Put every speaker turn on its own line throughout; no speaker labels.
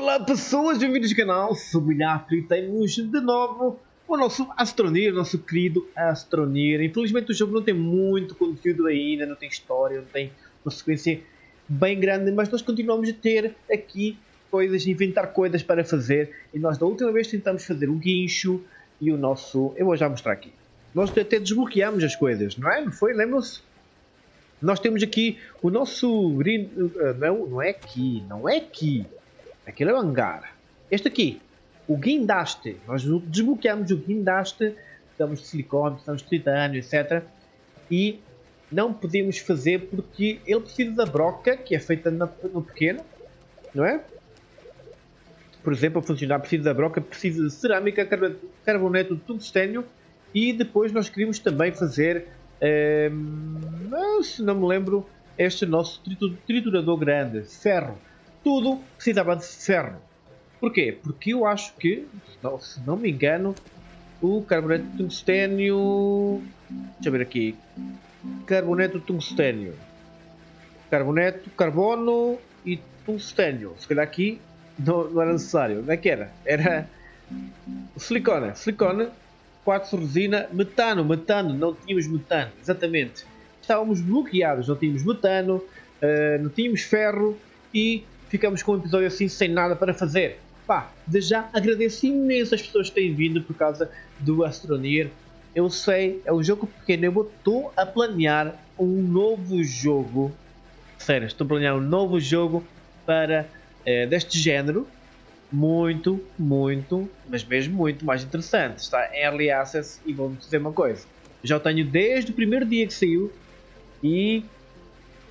Olá pessoas, bem-vindos ao canal, sou o Milhafre e temos de novo o nosso Astronir, o nosso querido Astronir. Infelizmente o jogo não tem muito conteúdo ainda, não tem história, não tem uma sequência bem grande, mas nós continuamos a ter aqui coisas, inventar coisas para fazer. E nós da última vez tentamos fazer o guincho e o nosso... eu vou já mostrar aqui. Nós até desbloqueamos as coisas, não é? Não foi? Lembram-se? Nós temos aqui o nosso... Eh, não, não é aqui, não é aqui. Aquele é o hangar. Este aqui, o guindaste. Nós desbloqueamos o guindaste. Precisamos de silicone, precisamos de titânio, etc. E não podemos fazer porque ele precisa da broca, que é feita no pequeno. Não é? Por exemplo, para funcionar precisa da broca, precisa de cerâmica, carboneto de tungstênio. E depois nós queríamos também fazer, hum, se não me lembro, este nosso triturador grande, ferro tudo precisava de ferro. Porquê? Porque eu acho que, se não me engano, o carboneto de tungstênio. Deixa eu ver aqui. Carboneto de tungstênio. Carboneto, carbono e tungstênio. Se calhar aqui não, não era necessário. Onde é que era? Era silicone. Silicone, 4 resina, metano. Metano, não tínhamos metano. Exatamente. Estávamos bloqueados. Não tínhamos metano, uh, não tínhamos ferro e ficamos com um episódio assim sem nada para fazer. Pá, de já agradeço imenso as pessoas que têm vindo por causa do Astroneer. Eu sei, é um jogo pequeno, eu estou a planear um novo jogo. Sério, estou a planear um novo jogo para é, deste género. Muito, muito, mas mesmo muito mais interessante. Está em Early Access e vou dizer uma coisa. Já o tenho desde o primeiro dia que saiu e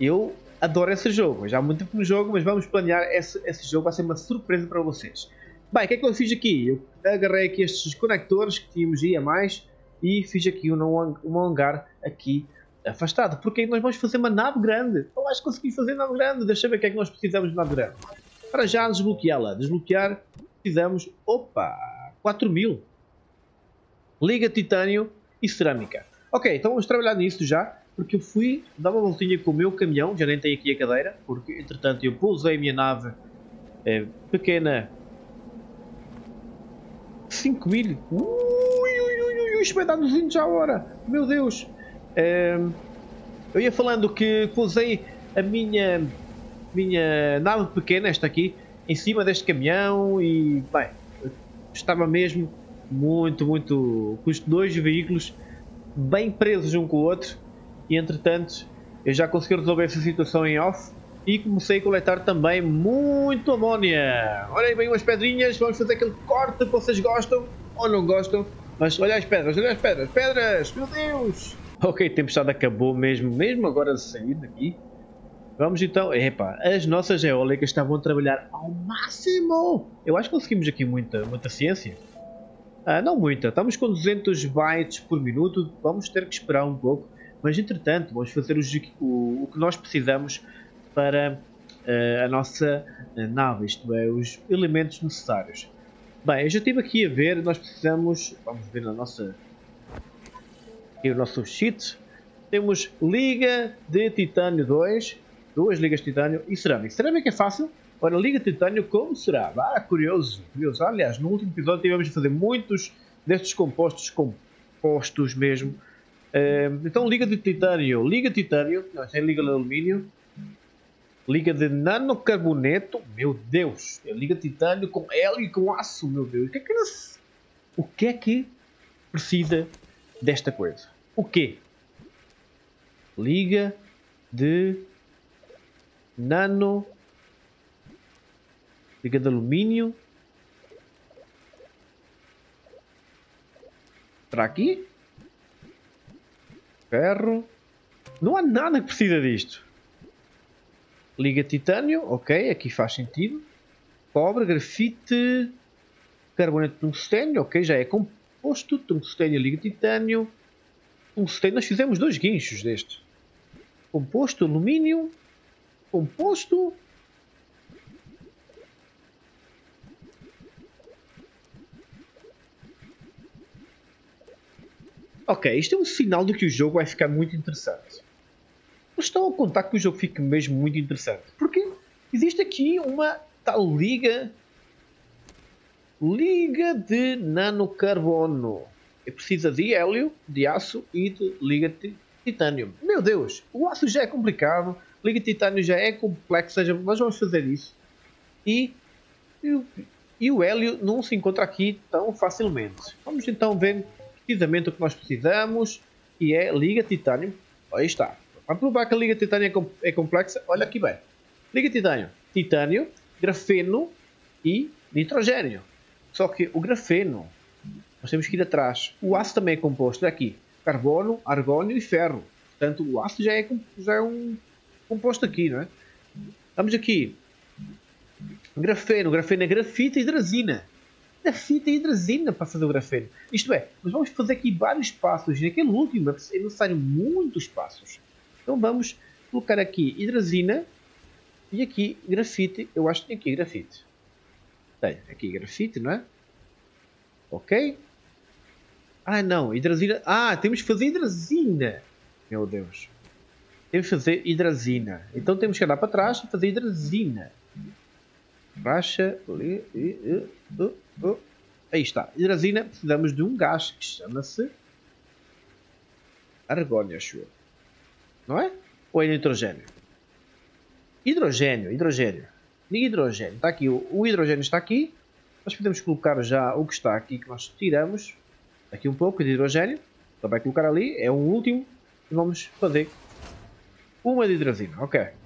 eu adoro esse jogo. Já há muito tempo no jogo, mas vamos planear esse, esse jogo. Vai ser uma surpresa para vocês. Bem, o que é que eu fiz aqui? Eu agarrei aqui estes conectores que tínhamos aí a mais e fiz aqui um, hangar aqui afastado. Porque nós vamos fazer uma nave grande. Eu acho que consegui fazer nave grande. Deixa eu ver o que é que nós precisamos de nave grande. Para já desbloqueá-la. Desbloquear, precisamos... Opa! 4000. Liga titânio e cerâmica. Ok, então vamos trabalhar nisso já porque eu fui dar uma voltinha com o meu caminhão, já nem tenho aqui a cadeira, porque entretanto eu pousei a minha nave é, pequena 5 mil. Ui, ui, ui, ui, isto vai dar nos já a hora, meu Deus. É, eu ia falando que pousei a minha, minha nave pequena, esta aqui, em cima deste caminhão e, bem, estava mesmo muito, muito, com os dois veículos bem presos um com o outro e entretanto eu já consegui resolver essa situação em off e comecei a coletar também muito amónia. Olhem bem umas pedrinhas, vamos fazer aquele corte que vocês gostam ou não gostam. Mas olha as pedras, olha as pedras, pedras, meu Deus! Ok, tempestade acabou mesmo, mesmo agora de sair daqui. Vamos então, epá, as nossas eólicas estavam a trabalhar ao máximo. Eu acho que conseguimos aqui muita, muita ciência. Ah, não muita, estamos com 200 bytes por minuto, vamos ter que esperar um pouco. Mas entretanto, vamos fazer o, o, o que nós precisamos para uh, a nossa uh, nave, isto é, os elementos necessários. Bem, eu já estive aqui a ver, nós precisamos, vamos ver na nossa, aqui o nosso sheet, temos liga de titânio 2, duas ligas de titânio e cerâmica. Cerâmica é fácil, Ora, liga de titânio como será? Ah, curioso, curioso. Aliás, no último episódio tivemos de fazer muitos destes compostos, compostos mesmo, Uh, então, liga de titânio. Liga de titânio. Não, é liga de alumínio. Liga de nanocarboneto. Meu Deus. É liga de titânio com hélio e com aço. Meu Deus. O que é que, o que, é que precisa desta coisa? O quê? Liga de nano. Liga de alumínio. Para aqui? Ferro. Não há nada que precisa disto. Liga titânio, ok, aqui faz sentido. Cobre, grafite, carboneto de tungstênio, ok, já é composto. Tungstênio, liga titânio. Tungstênio, nós fizemos dois guinchos destes. Composto, alumínio. Composto, Ok, isto é um sinal de que o jogo vai ficar muito interessante. Mas estão a contar que o jogo fique mesmo muito interessante. Porque existe aqui uma tal liga Liga de nanocarbono. E precisa de hélio, de aço e de liga de titânio. Meu Deus, o aço já é complicado, liga de titânio já é complexo, seja, vamos fazer isso. E, e, e, o hélio não se encontra aqui tão facilmente. Vamos então ver precisamente o que nós precisamos, e é liga titânio. Aí está. Para provar que a liga titânio é, é complexa, olha aqui bem. Liga titânio, titânio, grafeno e nitrogênio. Só que o grafeno, nós temos que ir atrás. O aço também é composto daqui. Carbono, argônio e ferro. Portanto, o aço já é, já é um composto aqui, não é? Vamos aqui. Grafeno. Grafeno é grafita e hidrazina. Grafita e hidrazina para fazer o grafeno. Isto é, nós vamos fazer aqui vários passos. Naquele último é necessário muitos passos. Então vamos colocar aqui hidrazina e aqui grafite. Eu acho que tem aqui grafite. Tem aqui grafite, não é? Ok. Ah, não. Hidrazina. Ah, temos que fazer hidrazina. Meu Deus. Temos que fazer hidrazina. Então temos que andar para trás e fazer hidrazina. Baixa. Aí está. Hidrazina. Precisamos de um gás que chama-se argônio, acho Não é? Ou é nitrogênio? Hidrogênio. Hidrogênio hidrogênio. Está aqui, o, hidrogênio está aqui. Nós podemos colocar já o que está aqui, que nós tiramos. Aqui um pouco de hidrogênio. Então vai colocar ali, é o último. E vamos fazer uma de hidrazina. Ok.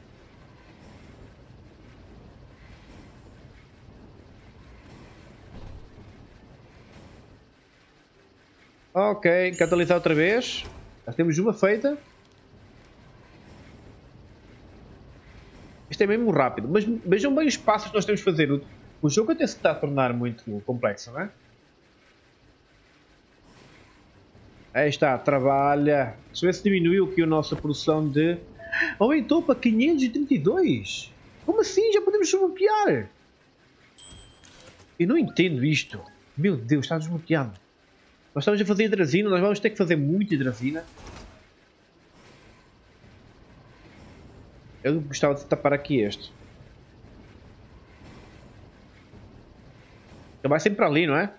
Ok, catalisar outra vez. Já temos uma feita. Isto é mesmo rápido. Mas vejam bem os passos que nós temos que fazer. O, o jogo até se está a tornar muito complexo, não é? Aí está, trabalha. Deixa eu ver se diminuiu aqui a nossa produção de... Aumentou para 532? Como assim? Já podemos desbloquear? Eu não entendo isto. Meu Deus, está desbloqueado. Nós estamos a fazer hidrazina, nós vamos ter que fazer muita hidrazina. Eu gostava de tapar aqui este. Ele vai sempre para ali, não é?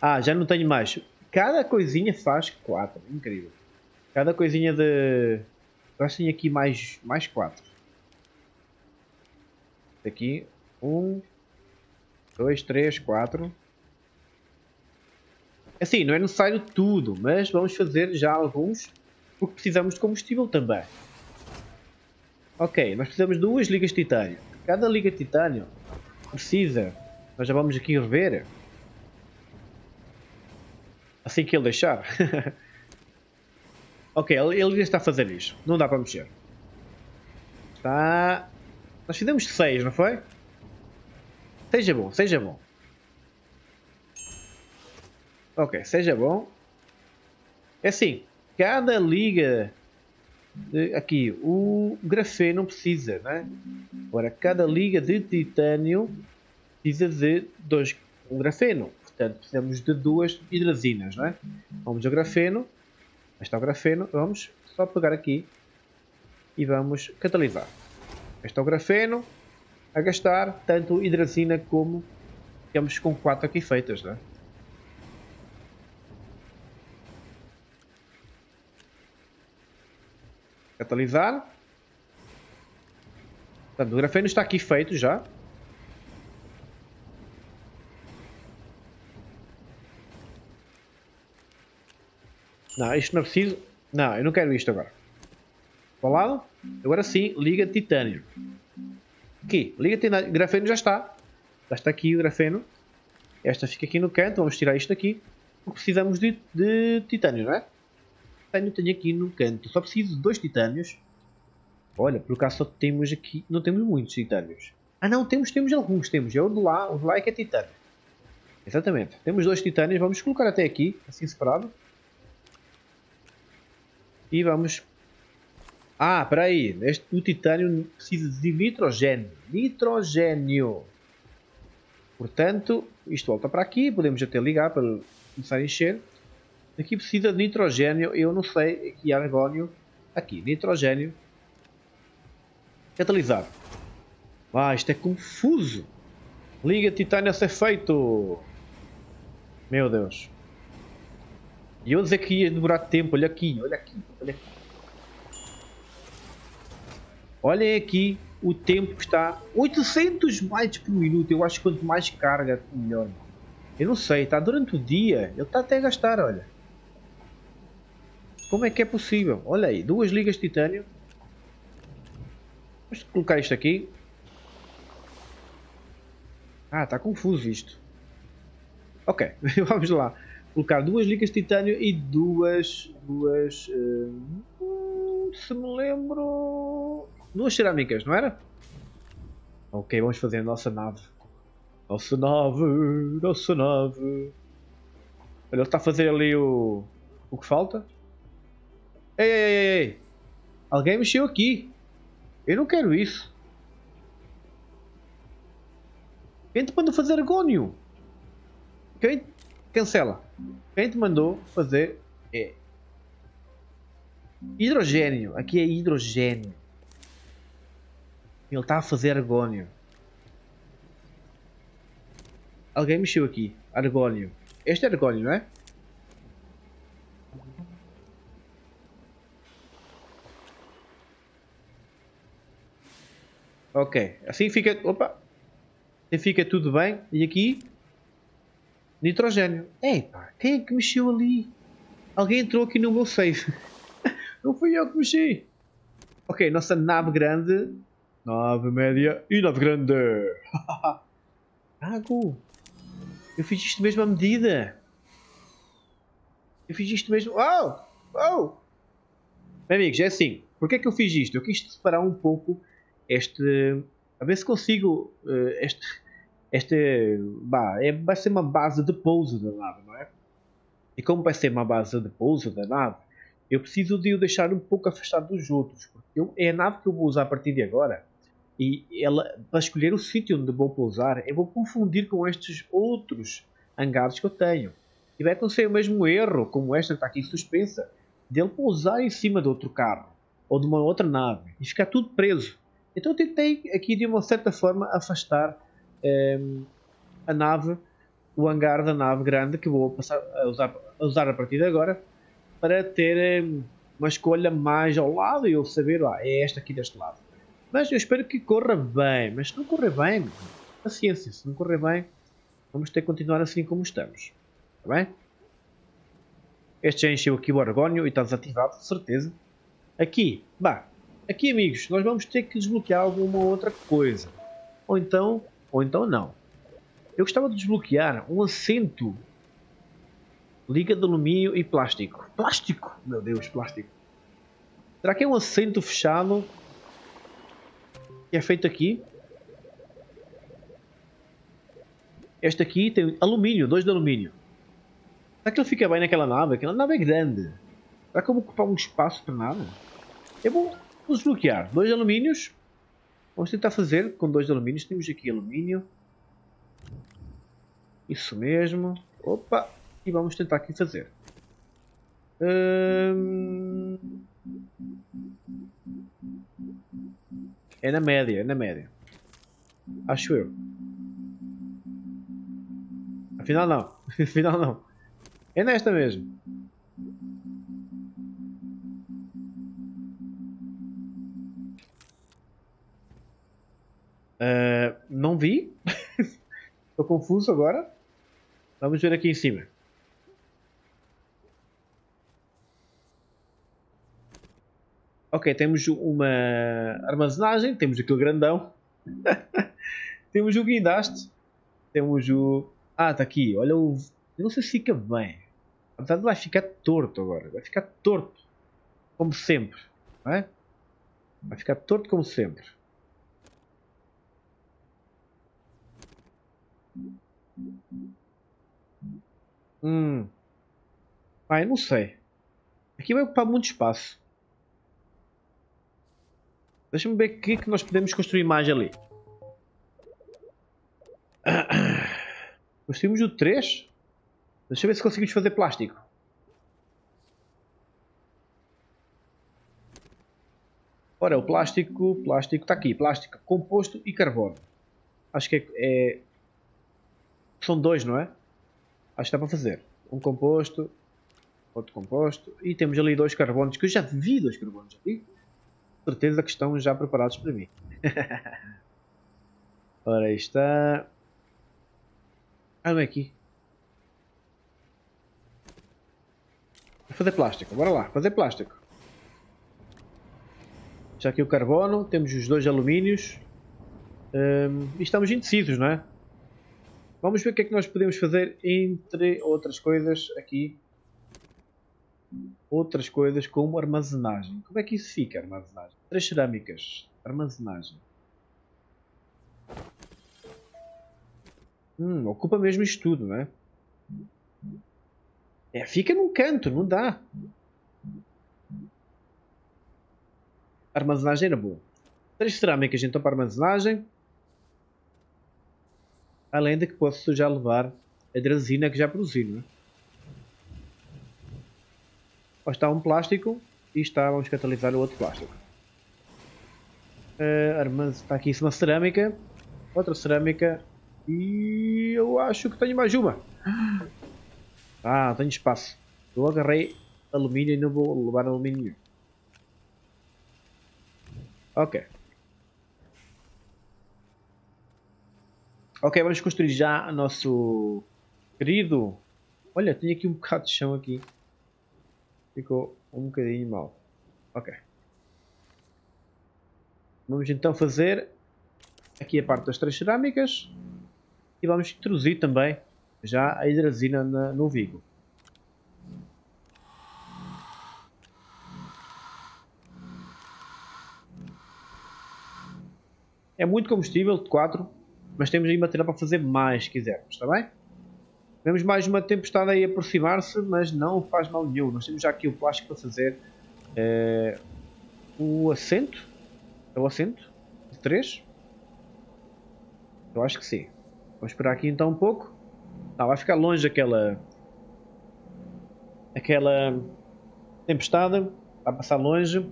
Ah, já não tenho mais. Cada coisinha faz 4. Incrível. Cada coisinha de... Que tenho aqui mais, mais 4. Aqui. 1, 2, 3, 4. Assim, não é necessário tudo, mas vamos fazer já alguns porque precisamos de combustível também. Ok, nós precisamos de duas ligas de titânio. Cada liga de titânio precisa, nós já vamos aqui rever, assim que ele deixar. ok, ele, ele está a fazer isto, não dá para mexer. Está... Nós fizemos 6, não foi? Seja bom, seja bom. Ok, seja bom. É assim, cada liga aqui, o grafeno precisa, né? Agora, cada liga de titânio precisa de dois um grafeno. Portanto, precisamos de duas hidrazinas, né? Vamos ao grafeno. Este é o grafeno. Vamos só pegar aqui e vamos catalisar. Este é o grafeno a gastar tanto hidrazina como temos com quatro aqui feitas, né? Catalisar. Portanto, o grafeno está aqui feito já. Não, isto não é preciso. Não, eu não quero isto agora. Para o lado. Agora sim, liga titânio. Aqui, liga titânio. O grafeno já está. Já está aqui o grafeno. Esta fica aqui no canto. Vamos tirar isto aqui. Porque precisamos de, de titânio, não é? titânio tenho aqui no canto. Só preciso de dois titânios. Olha, por acaso só temos aqui... Não temos muitos titânios. Ah não, temos, temos alguns. Temos. É o de lá. O de lá é que é titânio. Exatamente. Temos dois titânios. Vamos colocar até aqui. Assim separado. E vamos... Ah, espera aí. Este, o titânio precisa de nitrogênio. Nitrogênio. Portanto, isto volta para aqui. Podemos até ligar para começar a encher. Aqui precisa de nitrogênio, eu não sei, aqui argônio, aqui, nitrogênio, catalisar. Ah, isto é confuso. Liga titânio a ser feito. Meu Deus. E eu dizer que ia demorar tempo. Olha aqui, olha aqui, olha aqui. Olhem aqui o tempo que está. 800 bytes por minuto. Eu acho que quanto mais carga, melhor. Eu não sei, está durante o dia. Ele está até a gastar, olha. Como é que é possível? Olha aí, duas ligas de titânio. Vamos colocar isto aqui. Ah, está confuso isto. Ok, vamos lá. Colocar duas ligas de titânio e duas... Duas... Uh, se me lembro... Duas cerâmicas, não era? Ok, vamos fazer a nossa nave. Nossa nave, nossa nave. Olha, ele está a fazer ali o... O que falta. Ei, ei, ei, ei. Alguém mexeu aqui. Eu não quero isso. Quem te mandou fazer argônio? Quem... Cancela. Quem te mandou fazer é... Hidrogênio. Aqui é hidrogênio. Ele está a fazer argônio. Alguém mexeu aqui. Argônio. Este é argônio, não é? Ok. Assim fica... Opa! Assim fica tudo bem. E aqui... Nitrogênio. Epa, quem é que mexeu ali? Alguém entrou aqui no meu save. Não fui eu que mexi. Ok, nossa nave grande. Nave média e nave grande. Água. Eu fiz isto mesmo à medida. Eu fiz isto mesmo. Oh! Oh! Bem, amigos, é assim. Porquê é que eu fiz isto? Eu quis separar um pouco este. A ver se consigo. Uh, este este bah, é, vai ser uma base de pouso da nave, não é? E como vai ser uma base de pouso da nave, eu preciso de o deixar um pouco afastado dos outros, porque eu, é a nave que eu vou usar a partir de agora. E ela, para escolher o sítio onde vou pousar, eu vou confundir com estes outros hangares que eu tenho. E vai acontecer o mesmo erro, como esta que está aqui suspensa, dele pousar em cima de outro carro ou de uma outra nave e ficar tudo preso. Então eu tentei aqui de uma certa forma afastar um, a nave, o hangar da nave grande que vou passar a usar a, usar a partir de agora para ter um, uma escolha mais ao lado e eu saber, ah, é esta aqui deste lado. Mas eu espero que corra bem, mas se não correr bem, paciência, se não correr bem, vamos ter que continuar assim como estamos. Está bem? Este já encheu aqui o argônio e está desativado, de certeza. Aqui, bah, aqui amigos, nós vamos ter que desbloquear alguma outra coisa. Ou então ou então não. Eu gostava de desbloquear um assento. Liga de alumínio e plástico. Plástico! Meu Deus, plástico. Será que é um assento fechado? É feito aqui? Este aqui tem alumínio, dois de alumínio. Será que ele fica bem naquela nave? Aquela nave é grande. Será que eu vou ocupar um espaço para nada? É bom desbloquear dois alumínios Vamos tentar fazer com dois alumínios. Temos aqui alumínio. Isso mesmo. Opa! E vamos tentar aqui fazer. Hum... É na média, é na média. Acho eu. Afinal não. Afinal não. É nesta mesmo. Uh, não vi. Estou confuso agora. Vamos ver aqui em cima. Ok, temos uma armazenagem, temos aquele grandão. temos o guindaste. Temos o... Ah, está aqui. Olha o... Eu não sei se fica bem. A verdade vai ficar torto agora. Vai ficar torto. Como sempre. Não é? Vai ficar torto como sempre. Hum. Ah, eu não sei. Aqui vai ocupar muito espaço. Deixa-me ver o que, que nós podemos construir mais ali. Construímos o 3. Deixa eu ver se conseguimos fazer plástico. Ora, o plástico, plástico está aqui, plástico composto e carbono. Acho que é, é, são dois, não é? Acho que dá para fazer. Um composto, outro composto e temos ali dois carbonos que eu já vi dois carbonos aqui. Certeza que estão já preparados para mim. Ora, aí está. Ah, não é aqui. Vou fazer plástico, bora lá, fazer plástico. Já aqui o carbono, temos os dois alumínios. Um, e estamos indecisos, não é? Vamos ver o que é que nós podemos fazer entre outras coisas aqui. Outras coisas como armazenagem. Como é que isso fica, armazenagem? Três cerâmicas. Armazenagem. Hum, ocupa mesmo isto tudo, não é? É, fica num canto, não dá. Armazenagem era boa. Três cerâmicas então para armazenagem. Além de que posso já levar a drazina que já produzi, não é? Ó, está um plástico e está, vamos catalisar o outro plástico. Uh, está aqui uma cerâmica, outra cerâmica e eu acho que tenho mais uma. Ah, tenho espaço. Eu agarrei alumínio e não vou levar alumínio. Ok. Ok, vamos construir já o nosso querido... Olha, tem aqui um bocado de chão aqui. Ficou um bocadinho mal. Ok. Vamos então fazer aqui a parte das três cerâmicas. E vamos introduzir também já a hidrazina na, no Vigo. É muito combustível de 4, mas temos aí material para fazer mais se quisermos, está bem? Temos mais uma tempestade aí aproximar-se, mas não faz mal nenhum. Nós temos já aqui o plástico para fazer é, o assento. É o assento? De 3? Eu acho que sim. Vamos esperar aqui então um pouco. Ah, vai ficar longe aquela... Aquela tempestade. Vai passar longe.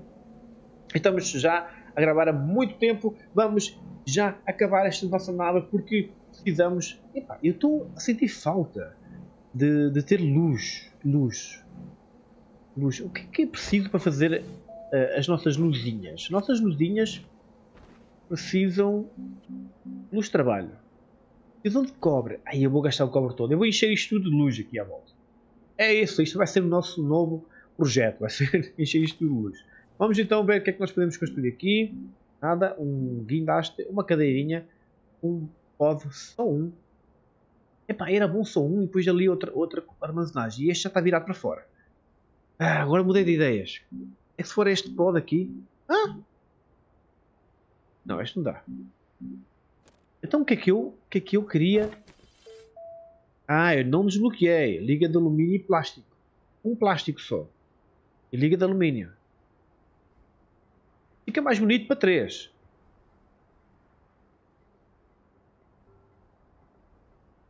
Estamos já a gravar há muito tempo. Vamos já acabar esta nossa nave porque precisamos. Epá, eu estou a sentir falta de, de ter luz. Luz. Luz. O que é, que é preciso para fazer uh, as nossas luzinhas? As nossas luzinhas precisam luz de trabalho. Precisam de cobre. Aí eu vou gastar o cobre todo. Eu vou encher isto tudo de luz aqui à volta. É isso. Isto vai ser o nosso novo projeto. Vai ser encher isto de luz. Vamos então ver o que é que nós podemos construir aqui. Nada. Um guindaste. Uma cadeirinha. Um pod. Só um. Epá, era bom só um e depois ali outra, outra armazenagem. E este já está virado para fora. Ah, agora mudei de ideias. É que se for este pod aqui... Ah! Não, este não dá. Então o que é que eu, o que é que eu queria... Ah, eu não desbloqueei. Liga de alumínio e plástico. Um plástico só. E liga de alumínio. Fica mais bonito para três.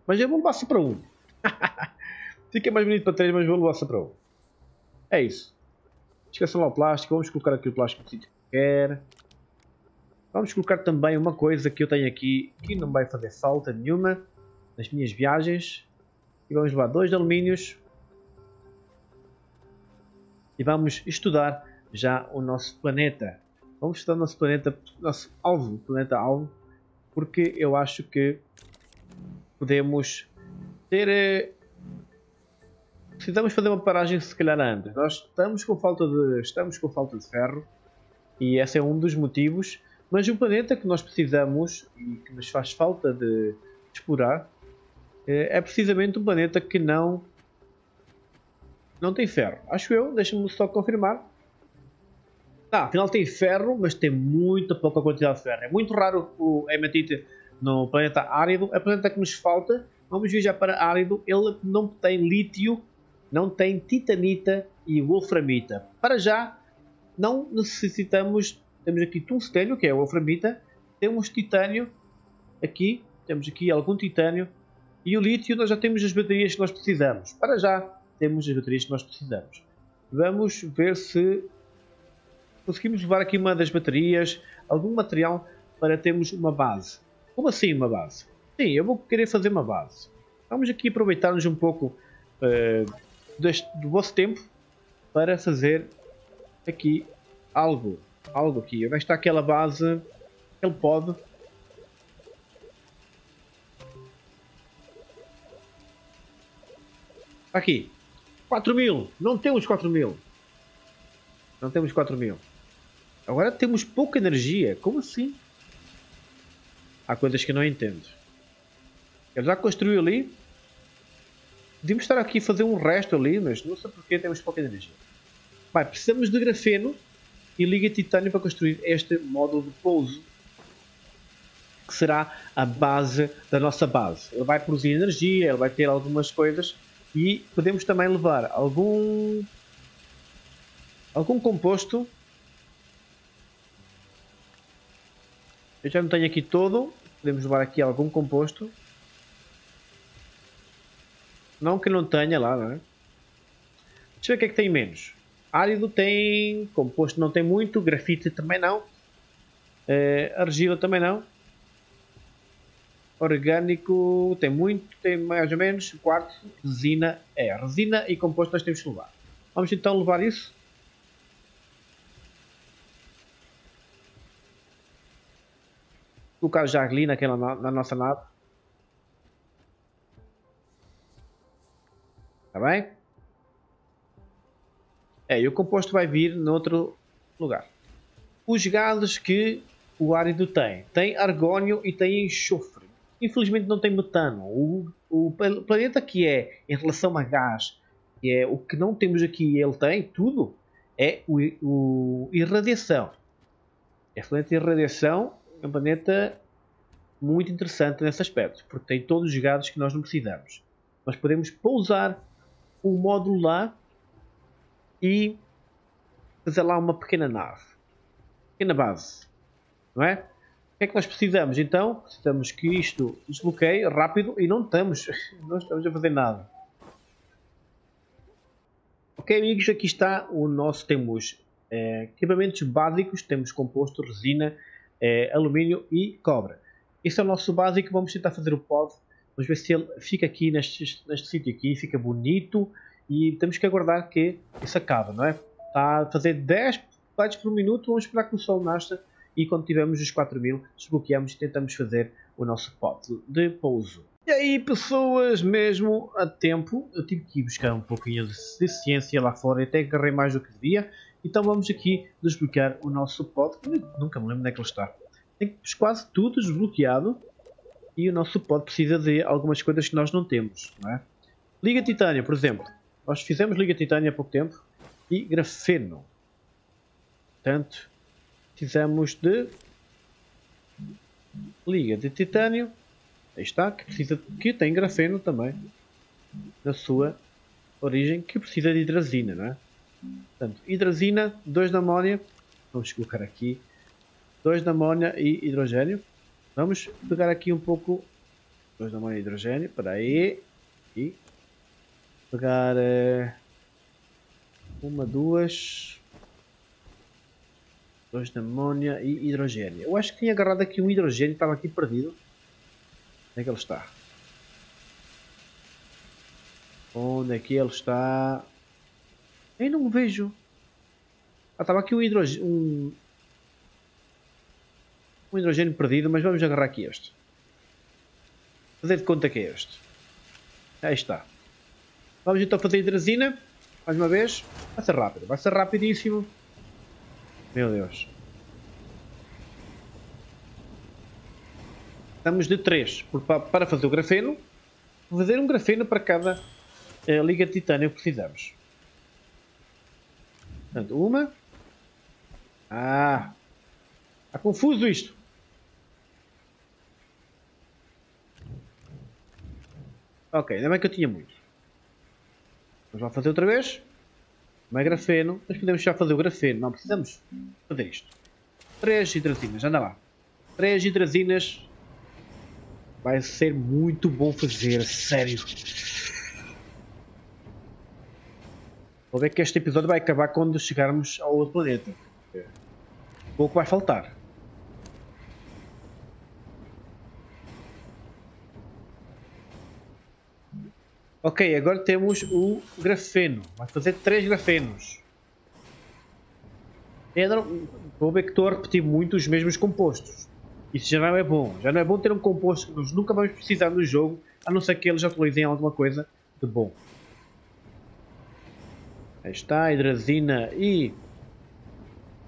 Mas eu vou levar só para um. Fica mais bonito para três, mas vou levar só para um. É isso. Esqueçam lá o plástico. Vamos colocar aqui o plástico no sítio que quer. Vamos colocar também uma coisa que eu tenho aqui que não vai fazer falta nenhuma nas minhas viagens. E vamos levar dois alumínios. E vamos estudar já o nosso planeta. Vamos estudar o nosso planeta, nosso alvo, planeta alvo, porque eu acho que podemos ter. Eh, precisamos fazer uma paragem se calhar antes. Nós estamos com falta de, estamos com falta de ferro e esse é um dos motivos. Mas o planeta que nós precisamos e que nos faz falta de explorar eh, é precisamente um planeta que não não tem ferro. Acho eu, deixa-me só confirmar. Ah, afinal tem ferro, mas tem muita pouca quantidade de ferro. É muito raro o hematite no planeta árido. O planeta que nos falta. Vamos viajar para árido. Ele não tem lítio, não tem titanita e wolframita. Para já, não necessitamos. Temos aqui tungstênio, que é wolframita. Temos titânio aqui. Temos aqui algum titânio. E o lítio, nós já temos as baterias que nós precisamos. Para já, temos as baterias que nós precisamos. Vamos ver se conseguimos levar aqui uma das baterias, algum material para termos uma base. Como assim uma base? Sim, eu vou querer fazer uma base. Vamos aqui aproveitar-nos um pouco uh, deste, do vosso tempo para fazer aqui algo. Algo aqui. Onde é está aquela base? Aquele pod. Aqui. 4 mil. Não temos 4 mil. Não temos 4 mil. Agora temos pouca energia. Como assim? Há coisas que não entendo. Ele já construiu ali. Podíamos estar aqui a fazer um resto ali, mas não sei porque temos pouca energia. Vai, precisamos de grafeno e liga titânio para construir este módulo de pouso que será a base da nossa base. Ele vai produzir energia, ele vai ter algumas coisas e podemos também levar algum algum composto Eu já não tenho aqui todo. Podemos levar aqui algum composto. Não que não tenha lá, não é? Deixa eu ver o que é que tem menos. Árido tem, composto não tem muito, grafite também não. Uh, argila também não. Orgânico tem muito, tem mais ou menos. Quarto, resina é. Resina e composto nós temos que levar. Vamos então levar isso. Colocar já ali naquela, na nossa nave. Está bem? É, e o composto vai vir noutro lugar. Os gases que o árido tem. Tem argônio e tem enxofre. Infelizmente não tem metano. O, o planeta que é, em relação a gás, que é o que não temos aqui ele tem, tudo, é o, o irradiação. É irradiação é um planeta muito interessante nesse aspecto, porque tem todos os gados que nós não precisamos. Nós podemos pousar o módulo lá e fazer lá uma pequena nave, pequena base, não é? O que é que nós precisamos então? Precisamos que isto desbloqueie rápido e não estamos, não estamos a fazer nada. Ok amigos, aqui está o nosso, temos é, equipamentos básicos, temos composto, resina, é, alumínio e cobre. Este é o nosso básico, vamos tentar fazer o pod. Vamos ver se ele fica aqui neste, neste sítio aqui, fica bonito. E temos que aguardar que isso acabe, não é? Está a fazer 10 bytes por minuto, vamos esperar que o sol nasça. E quando tivermos os 4000, desbloqueamos e tentamos fazer o nosso pod de pouso. E aí, pessoas, mesmo a tempo, eu tive que ir buscar um pouquinho de, ciência lá fora e até agarrei mais do que devia. Então vamos aqui desbloquear o nosso pod. Nunca me lembro onde é que ele está temos quase tudo desbloqueado e o nosso pod precisa de algumas coisas que nós não temos. Não é? Liga Titânia, por exemplo. Nós fizemos Liga Titânia há pouco tempo e grafeno. Portanto, precisamos de liga de titânio. Aí está, que, precisa, que tem grafeno também na sua origem, que precisa de hidrazina, não é? Portanto, hidrazina, 2 de amónia. Vamos colocar aqui 2 de amônia e hidrogênio. Vamos pegar aqui um pouco 2 de amônia e hidrogênio, para aí, e pegar uh, uma, duas, 2 de amônia e hidrogênio. Eu acho que tinha agarrado aqui um hidrogênio, estava aqui perdido. Onde é que ele está? Onde é que ele está? Eu não vejo. Ah, estava aqui um hidrogênio. Um, um hidrogênio perdido, mas vamos agarrar aqui este. Fazer de conta que é este. Aí está. Vamos então fazer hidrazina. Mais uma vez. Vai ser rápido. Vai ser rapidíssimo. Meu Deus. Estamos de 3 para fazer o grafeno. Fazer um grafeno para cada eh, liga de titânio que precisamos. Portanto, uma. Ah! Está confuso isto. Ok, ainda bem que eu tinha muito. Vamos lá fazer outra vez. Não é grafeno, mas podemos já fazer o grafeno. Não precisamos fazer isto. Três hidrazinas, anda lá. Três hidrazinas. Vai ser muito bom fazer, sério. Vou ver que este episódio vai acabar quando chegarmos ao outro planeta. Pouco vai faltar. Ok, agora temos o grafeno. Vai fazer três grafenos. Vou ver que estou a repetir muito os mesmos compostos. Isso já não é bom. Já não é bom ter um composto que nós nunca vamos precisar no jogo, a não ser que eles atualizem alguma coisa de bom. Aí está, hidrazina e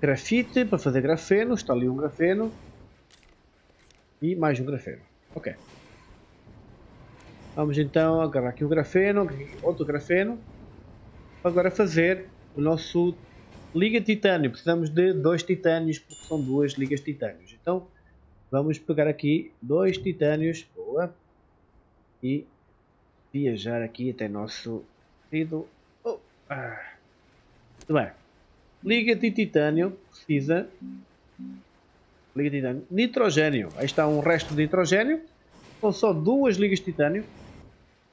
grafite para fazer grafeno. Está ali um grafeno. E mais um grafeno. Ok. Vamos então agarrar aqui o grafeno, outro grafeno. Agora fazer o nosso liga titânio. Precisamos de dois titânios porque são duas ligas titânios. Então vamos pegar aqui dois titânios. Boa. E viajar aqui até nosso querido ah. Muito bem. Liga de titânio precisa. Liga de titânio. Nitrogênio. Aí está um resto de nitrogênio. São só duas ligas de titânio.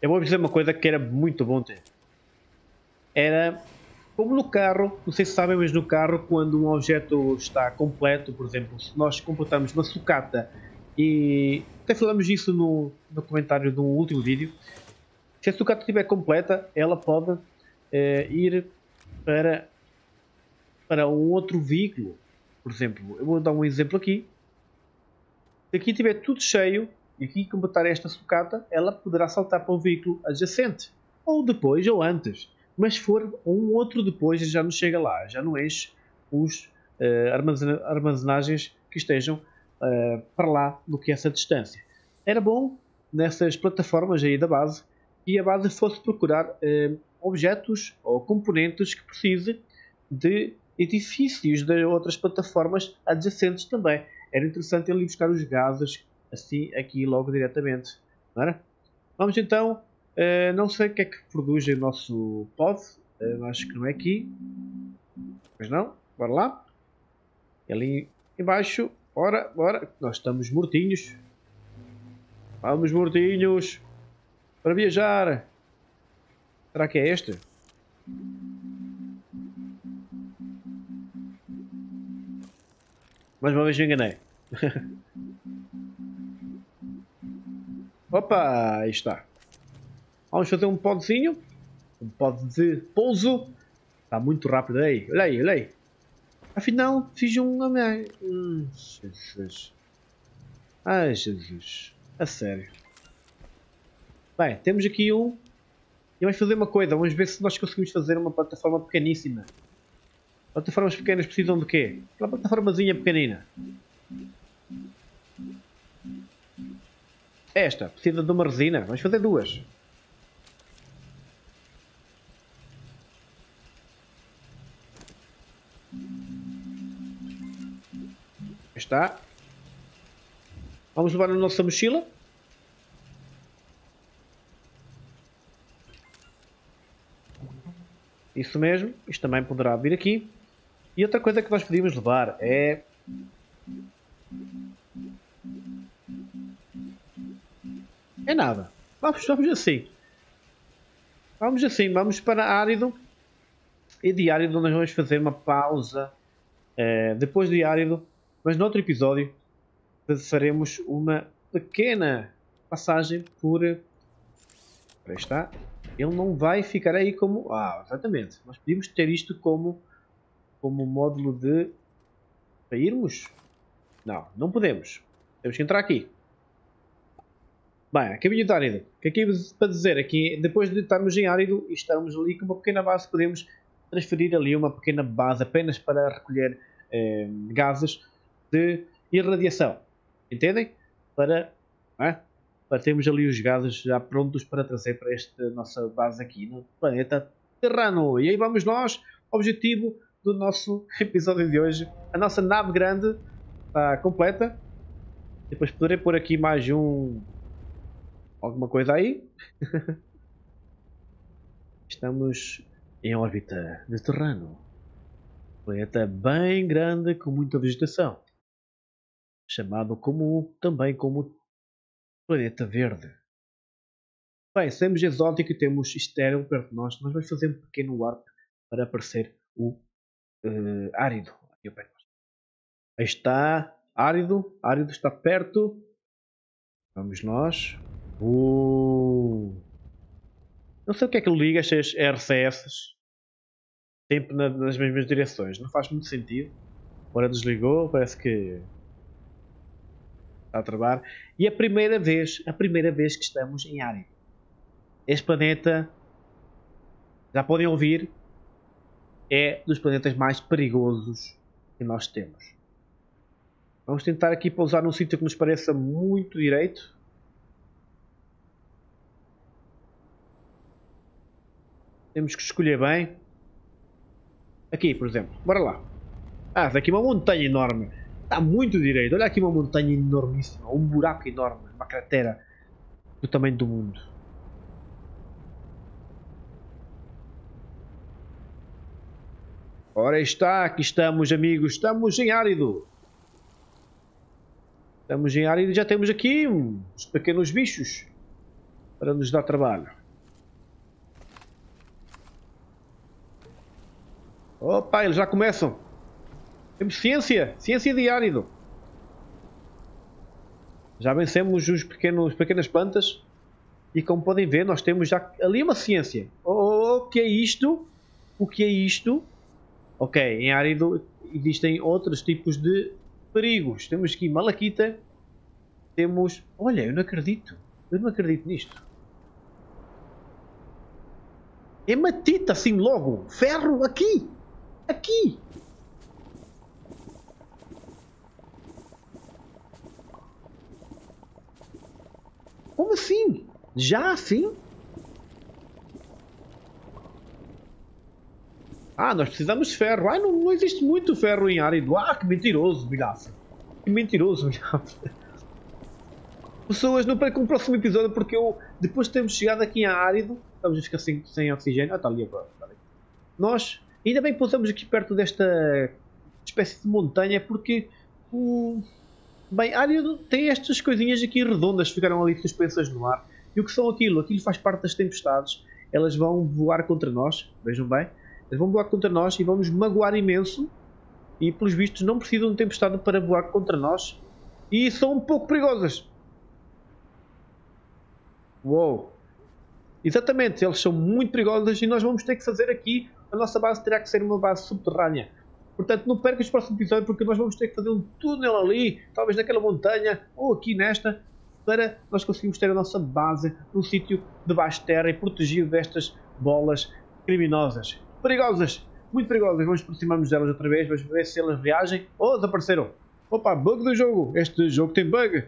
Eu vou dizer uma coisa que era muito bom ter. Era como no carro, não sei se sabem, mas no carro, quando um objeto está completo, por exemplo, se nós completamos uma sucata e até falamos disso no, no comentário do último vídeo, se a sucata estiver completa, ela pode eh, ir para, para um outro veículo. Por exemplo, eu vou dar um exemplo aqui. Se aqui estiver tudo cheio e aqui completar esta sucata, ela poderá saltar para um veículo adjacente. Ou depois ou antes. Mas se for um outro depois, já não chega lá. Já não enche os uh, armazenagens que estejam uh, para lá do que essa distância. Era bom nessas plataformas aí da base que a base fosse procurar uh, objetos ou componentes que precise de edifícios de outras plataformas adjacentes também. Era interessante ele buscar os gases assim aqui logo diretamente. Não era? Vamos então, uh, não sei o que é que produz o nosso pod, uh, acho que não é aqui. Pois não, bora lá. Ali embaixo, bora, bora, nós estamos mortinhos. Vamos mortinhos, para viajar. Será que é este? Mais uma vez me enganei. Opa, aí está. Vamos fazer um podzinho. Um pod de pouso. Está muito rápido aí. Olha aí, olha aí. Afinal, fiz um... Hum, Jesus. Ai, Jesus. A sério. Bem, temos aqui um e vamos fazer uma coisa, vamos ver se nós conseguimos fazer uma plataforma pequeníssima. Plataformas pequenas precisam de quê? Uma plataformazinha pequenina. Esta precisa de uma resina. Vamos fazer duas. Está. Vamos levar a nossa mochila. Isso mesmo, isto também poderá vir aqui. E outra coisa que nós podíamos levar é... É nada. Vamos, vamos assim. Vamos assim, vamos para árido. E de árido nós vamos fazer uma pausa. É, depois de árido, mas no outro episódio faremos uma pequena passagem por... Aí está ele não vai ficar aí como... Ah, exatamente. Nós podíamos ter isto como, como módulo de... Para irmos? Não, não podemos. Temos que entrar aqui. Bem, caminho de árido. O que é que para dizer? Aqui, depois de estarmos em árido e estarmos ali com uma pequena base, podemos transferir ali uma pequena base apenas para recolher eh, gases de irradiação. Entendem? Para... Ah, para termos ali os gases já prontos para trazer para esta nossa base aqui no planeta Terrano. E aí vamos nós, objetivo do nosso episódio de hoje. A nossa nave grande está completa. Depois poderei pôr aqui mais um... Alguma coisa aí. Estamos em órbita de Terrano. Planeta bem grande com muita vegetação. Chamado como, também como planeta verde. Bem, somos exótico e temos estéreo perto de nós, nós vamos fazer um pequeno warp para aparecer o uh, árido. Aí está, árido, árido está perto. Vamos nós. Uh. Não sei o que é que liga estas RCS sempre nas mesmas direções. Não faz muito sentido. Agora desligou, parece que a trabalhar. E a primeira vez, a primeira vez que estamos em área. Este planeta, já podem ouvir, é dos planetas mais perigosos que nós temos. Vamos tentar aqui pousar num sítio que nos pareça muito direito. Temos que escolher bem. Aqui, por exemplo. Bora lá. Ah, aqui uma montanha enorme. Está muito direito. Olha aqui uma montanha enormíssima. Um buraco enorme. Uma cratera do tamanho do mundo. Ora está, aqui estamos amigos, estamos em árido. Estamos em árido e já temos aqui uns pequenos bichos para nos dar trabalho. Opa, eles já começam. Temos ciência, ciência de árido. Já vencemos os pequenos, pequenas plantas e como podem ver nós temos já ali uma ciência. Oh, o que é isto? O que é isto? Ok, em árido existem outros tipos de perigos. Temos aqui malaquita. Temos... Olha, eu não acredito. Eu não acredito nisto. Hematita assim logo. Ferro aqui. Aqui! Como assim? Já assim? Ah, nós precisamos de ferro. Ah, não, não existe muito ferro em árido. Ah, que mentiroso, milhaça. Que mentiroso, milhaça. Pessoas, não percam o próximo episódio porque eu, depois de termos chegado aqui a árido, estamos a ficar sem, sem oxigênio. Ah, está ali agora. Está ali. Nós Ainda bem que pousamos aqui perto desta espécie de montanha porque o... Bem, a área tem estas coisinhas aqui redondas que ficaram ali suspensas no ar. E o que são aquilo? Aquilo faz parte das tempestades. Elas vão voar contra nós, vejam bem. Elas vão voar contra nós e vão nos magoar imenso. E pelos vistos não precisam de tempestade para voar contra nós. E são um pouco perigosas. Uou! Exatamente, eles são muito perigosos e nós vamos ter que fazer aqui a nossa base terá que ser uma base subterrânea. Portanto, não percas o próximo episódio porque nós vamos ter que fazer um túnel ali, talvez naquela montanha ou aqui nesta, para nós conseguirmos ter a nossa base num sítio debaixo de terra e protegido destas bolas criminosas. Perigosas, muito perigosas. Vamos aproximar-nos delas outra vez, vamos ver se elas reagem ou desapareceram. Opa, bug do jogo! Este jogo tem bug!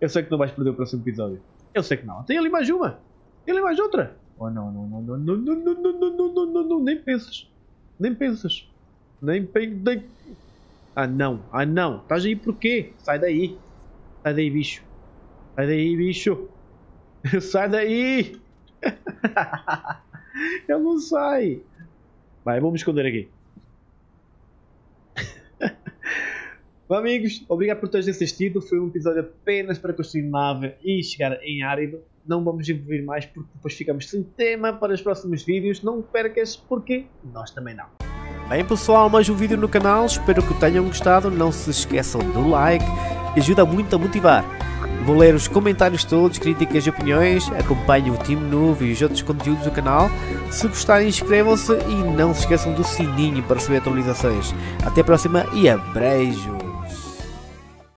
Eu sei que não vais perder o próximo episódio. Eu sei que não. Tem ali mais uma! Tem ali mais outra! Oh não, não, não, não, não, não, não, não, não, nem pensas. Nem pensas. Nem pensas. Ah não, ah não. Estás aí por quê? Sai daí. Sai daí, bicho. Sai daí, bicho. Sai daí. Eu não sai. Vai, vamos me esconder aqui. Amigos, obrigado por teres assistido. Foi um episódio apenas para construir nave e chegar em árido não vamos envolver mais porque depois ficamos sem tema para os próximos vídeos. Não percas porque nós também não. Bem pessoal, mais um vídeo no canal, espero que tenham gostado, não se esqueçam do like, ajuda muito a motivar. Vou ler os comentários todos, críticas e opiniões, acompanhem o Team Novo e os outros conteúdos do canal. Se gostarem inscrevam-se e não se esqueçam do sininho para receber atualizações. Até a próxima e abrejo!